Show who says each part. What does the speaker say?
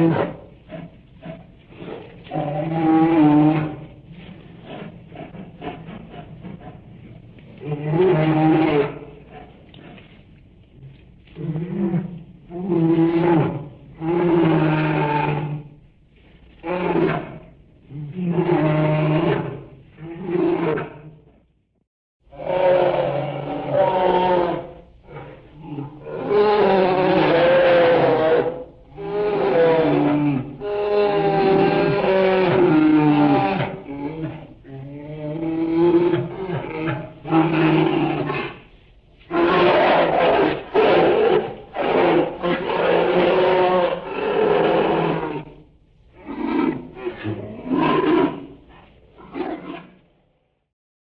Speaker 1: Mm-hmm.